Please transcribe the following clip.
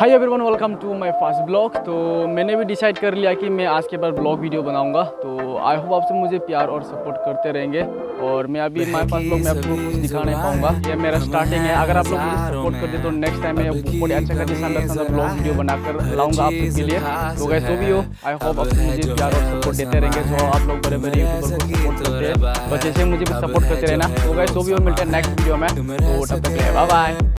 Hi everyone welcome to my first blog तो मैंने भी डिसाइड कर लिया कि मैं आज के बाद ब्लॉग वीडियो बनाऊँगा। तो आई होप आप सब मुझे प्यार और सपोर्ट करते रहेंगे और मैं अभी माय फ़र्स्ट ब्लॉग में आपको कुछ दिखा नहीं पाऊँगा। ये मेरा स्टार्टिंग है। अगर आप लोग मुझे सपोर्ट करते तो नेक्स्ट टाइम मैं बहुत अच्छा खासी शानदार शानदार ब्लॉग वीडियो बनाकर लाऊँगा आप सबके लिए। तो गए जो भी हो आई होप आप मुझे प्यार और सपोर्ट देते रहेंगे। तो आप लोग बड़े बड़े यूट्यूबर को सपोर्ट करते हैं। बस ऐसे मुझे भी सपोर्ट करते रहना। तो गए जो भी हो मिलते हैं नेक्स्ट वीडियो में। तो तब तक बाय बाय